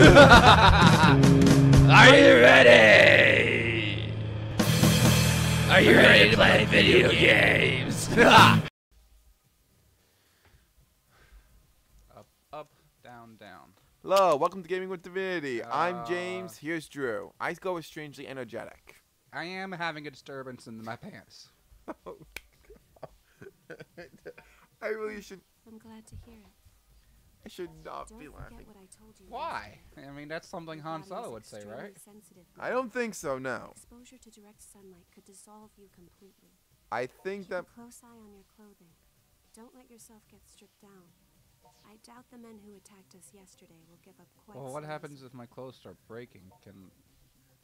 Are you ready? Are you ready to play video games? Up, up, down, down. Hello, welcome to Gaming with Devinity. I'm Uh. James. Here's Drew. I go with strangely energetic. I am having a disturbance in my pants. Oh, I really should. I'm glad to hear it. I should not Don't be forget laughing. what I told you. Why? I mean, that's something Your Han Solo would say, right? I don't think so. No. Exposure to direct sunlight could dissolve you completely. I think Keep that. a close eye on your clothing. Don't let yourself get stripped down. I doubt the men who attacked us yesterday will give up quite Well, what happens if my clothes start breaking? Can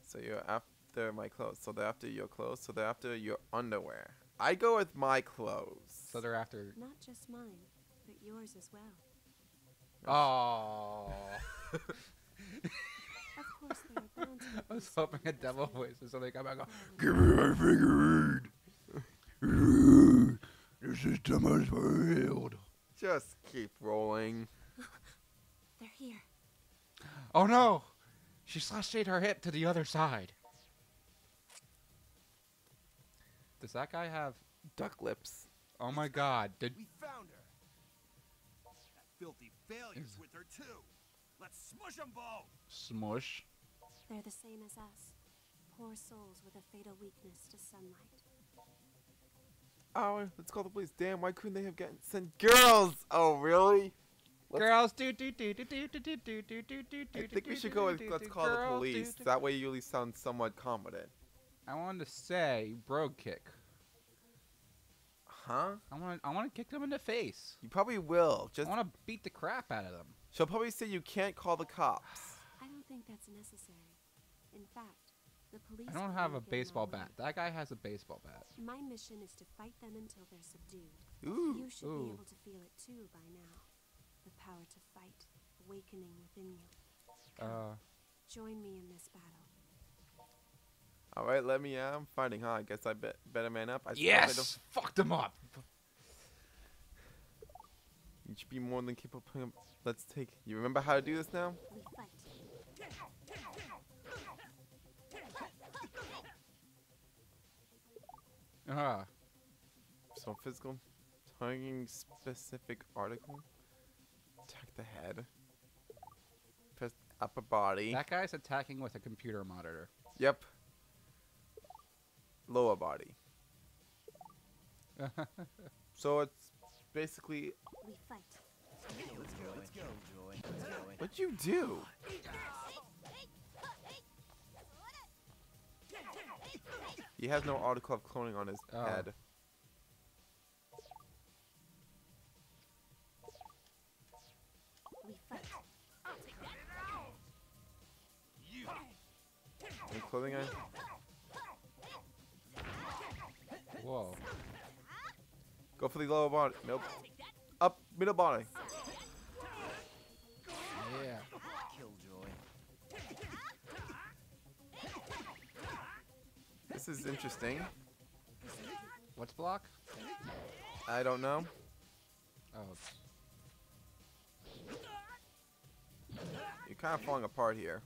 So you're after my clothes. So they're after your clothes. So they're after your underwear. I go with my clothes. so they're after? Not just mine, but yours as well. Oh, Of course, they are bound to I was hoping a devil that's voice or something come out. and Give Go, me my figurine. the system has failed. Just keep rolling. They're here. oh no! She slashed her hip to the other side. Does that guy have? Duck lips. Oh my God! Did We found her. That filthy failures with her too. Let's smush them both. smush? They're the same as us. Poor souls with a fatal weakness to sunlight. Oh, let's call the police. Damn, why couldn't they have gotten sent girls? Oh, really? Let's- Girls do do do do do do do do do do do do. I think we should go with let's call the police. That way you at least sound somewhat competent. I wanted to say brogue kick. Huh? I want to. I want to kick them in the face. You probably will. Just I want to beat the crap out of them. she'll probably say you can't call the cops. I don't think that's necessary. In fact, the police. I don't have a only get in baseball bat. That guy has a baseball bat. My mission is to fight them until they're subdued. Ooh. You should Ooh. be able to feel it too by now. The power to fight, awakening within you. Come, Uh, join me in this battle. All right, let me. Uh, I'm fighting, huh? I guess I bet better man up. I suppose I yes, fuck them up. You should be more than capable. of up- Let's take. You remember how to do this now? Uh, So physical, targeting specific article. Attack the head. Press upper body. that guy's attacking with a computer monitor. Yep. Lower body. So it's basically. We fight. Let's go. Let's go, Joy. Let's go. What'd you do? He has no autoclave cloning on his Oh. head. We fight. Any clothing on? Go for the lower body. Nope. Up middle body. Yeah. Killjoy. This is interesting. What's block? I don't know. Oh, You're kind of falling apart here.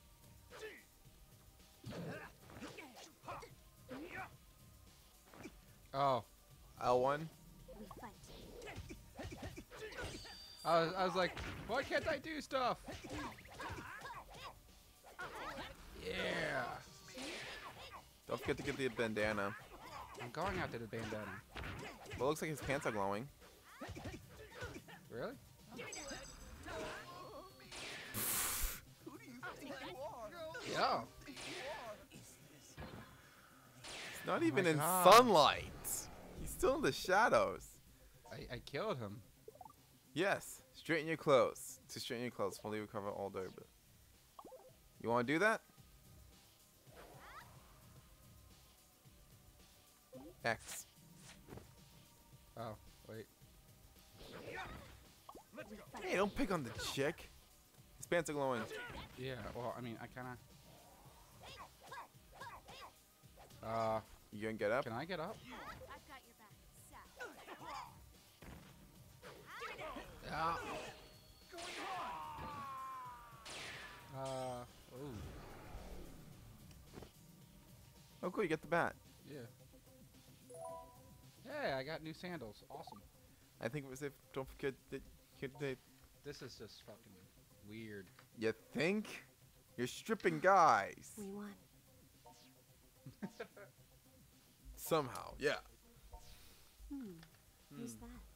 oh. L1. I was, I was like, why can't I do stuff? Yeah. Don't forget to get the bandana. I'm going after the bandana. Well, looks like his pants are glowing. Really? Who do you think you are? Yeah. It's not Oh even my in God. sunlight. He's still in the shadows. I, I killed him. Yes. Straighten your clothes. To straighten your clothes, fully recover all dirt. You want to do that? X. Oh, wait. Hey, don't pick on the chick. His pants are glowing. Yeah, well, I mean, I kind of... Uh, You gonna get up? can I get up? Ah. Uh, oh. Oh, cool, you get the bat. Yeah. Hey, I got new sandals. Awesome. I think it was if, don't forget that, could they... This is just fucking weird. You think? You're stripping guys. We won. Somehow, yeah. Hmm. Who's hmm. that?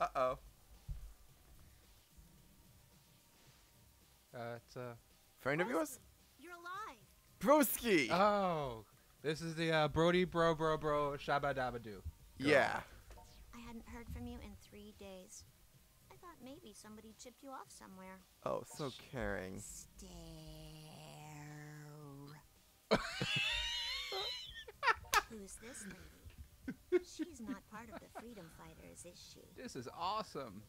Uh oh. Uh, it's uh. Friend of yours? You're alive. Broski. Oh, this is the uh, Brody Bro Bro Bro Shabba Dabba Doo. yeah. I hadn't heard from you in three days. I thought maybe somebody chipped you off somewhere. Oh, so caring. Stare. Who's this lady? She's not part of the freedom fighters, is she? This is awesome.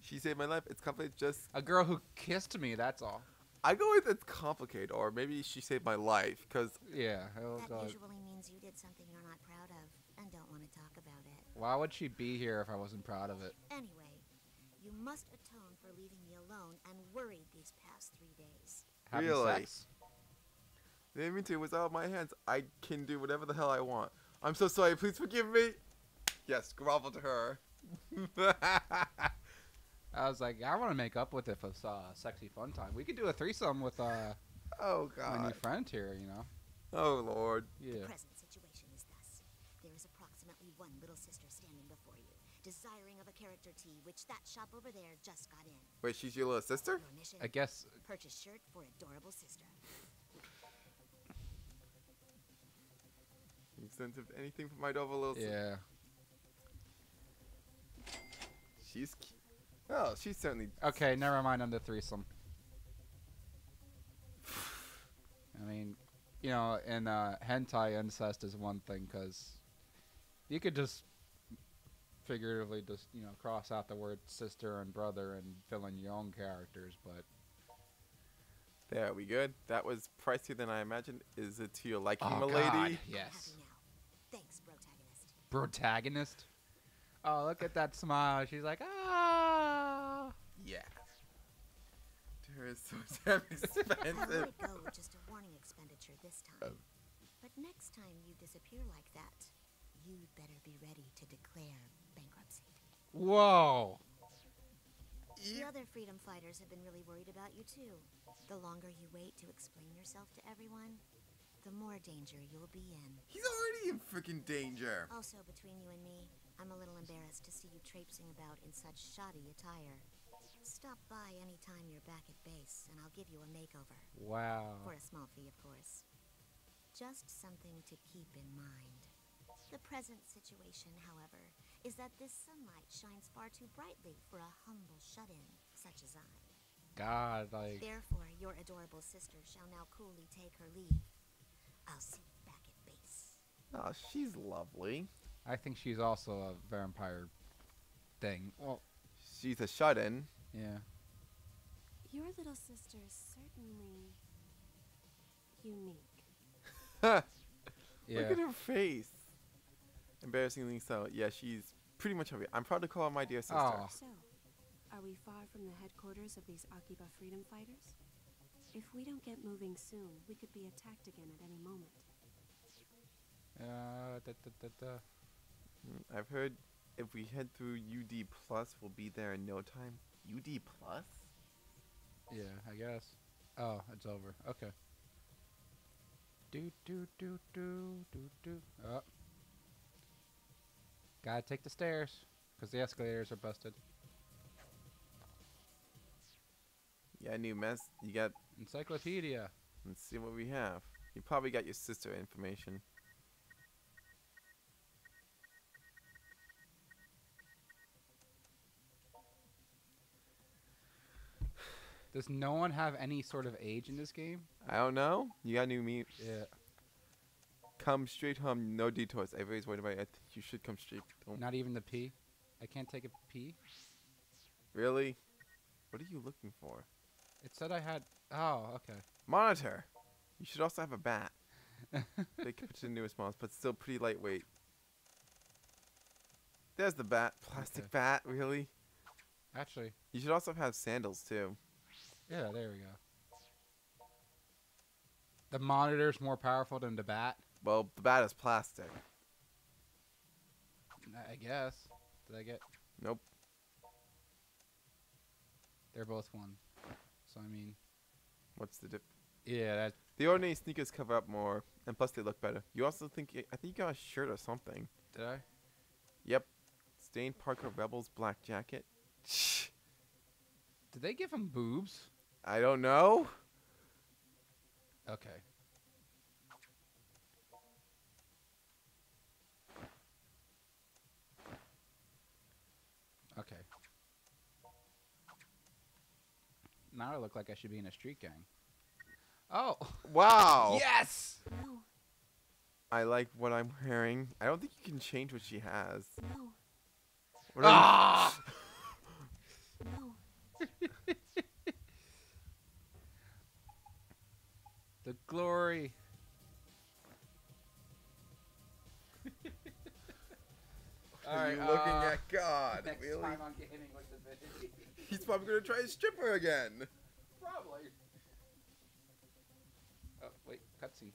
She saved my life. It's complicated. Just A girl who kissed me. That's all. I go with it's complicated, or maybe she saved my life. Cause Yeah. Oh that god. usually means you did something you're not proud of and don't want to talk about it. Why would she be here if I wasn't proud of it? Anyway, you must atone for leaving me alone and worried these past three days. Having Really? sex? the inventory was out of my hands. I can do whatever the hell I want. I'm so sorry. Please forgive me. Yes, grovel to her. I was like, I want to make up with it for uh, sexy fun time. We could do a threesome with uh, oh god, my new friend here. You know? Oh Lord. The Yeah. present situation is thus. There is approximately one little sister standing before you, desiring of a character tea, which that shop over there just got in. Wait, she's your little sister? Your mission? I guess. Purchase shirt for adorable sister. Incentive anything for my double little sister. Yeah. She's. cu- Oh, she's certainly. Okay, never mind on the threesome. I mean, you know, in uh, hentai incest is one thing because you could just figuratively just you know cross out the word sister and brother and fill in your own characters, but There, we good? That was pricier than I imagined. Is it to your liking, oh my god, lady? yes, Happy now. Thanks, protagonist. protagonist. Oh, look at that smile. She's like, ah. Yeah. There is so damn I'll expensive. it go with just a warning expenditure this time. Oh. But next time you disappear like that, you'd better be ready to declare bankruptcy. Whoa. The other freedom fighters have been really worried about you too. The longer you wait to explain yourself to everyone, the more danger you'll be in. He's already in freaking danger. Also, between you and me, I'm a little embarrassed to see you traipsing about in such shoddy attire. Stop by any time you're back at base, and I'll give you a makeover. Wow. For a small fee, of course. Just something to keep in mind. The present situation, however, is that this sunlight shines far too brightly for a humble shut-in such as I. God, like. Therefore, your adorable sister shall now coolly take her leave. I'll see you back at base. Oh, she's lovely. I think she's also a vampire thing. Well, She's a shut-in. yeah. Your little sister is certainly unique. Yeah. Look at her face. Embarrassingly so. Yeah, she's pretty much heavy. I'm proud to call her my dear sister. Aw. So, are we far from the headquarters of these Akiba freedom fighters? If we don't get moving soon, we could be attacked again at any moment. Uh, da, da, da, da. Mm, I've heard if we head through UD Plus, we'll be there in no time. UD Plus? Yeah, I guess. Oh, it's over. Okay. Do do do do do do. Oh. Gotta take the stairs, cause the escalators are busted. Yeah, new mess. You got. Encyclopedia. Let's see what we have. You probably got your sister information. Does no one have any sort of age in this game? I don't know. You got new me. Yeah. Come straight home, no detours. Everybody's worried about it. I think you should come straight home. Not even the P. I can't take a P. Really? What are you looking for? It said I had. Oh, okay. Monitor. You should also have a bat. they could put the newest models, but still pretty lightweight. There's the bat. Plastic Okay. bat, really? Actually, You should also have sandals too. yeah. There we go. The monitor's more powerful than the bat. Well, the bat is plastic. I guess. Did I get? Nope. They're both one. So I mean, What's the dip? yeah, that The ordinary sneakers cover up more, and plus they look better. You also think I think you got a shirt or something. did I? Yep. Stain Parker Rebels black jacket. Shh. Did they give him boobs? I don't know. Okay. Now I look like I should be in a street gang. Oh. Wow. Yes. I like what I'm wearing. I don't think you can change what she has. What Ah! The glory. Are you looking uh, at? God, Next really? time I'm getting with the video. He's probably gonna try to strip her again. Probably. Oh wait, cutscene.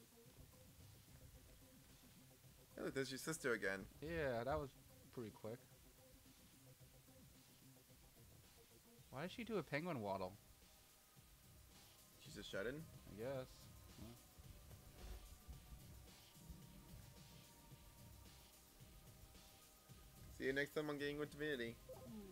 Hey, look, there's your sister again. Yeah, that was pretty quick. Why did she do a penguin waddle? She's just shut in. I guess. Well, See you next time on Gaming with Devinity. Hmm.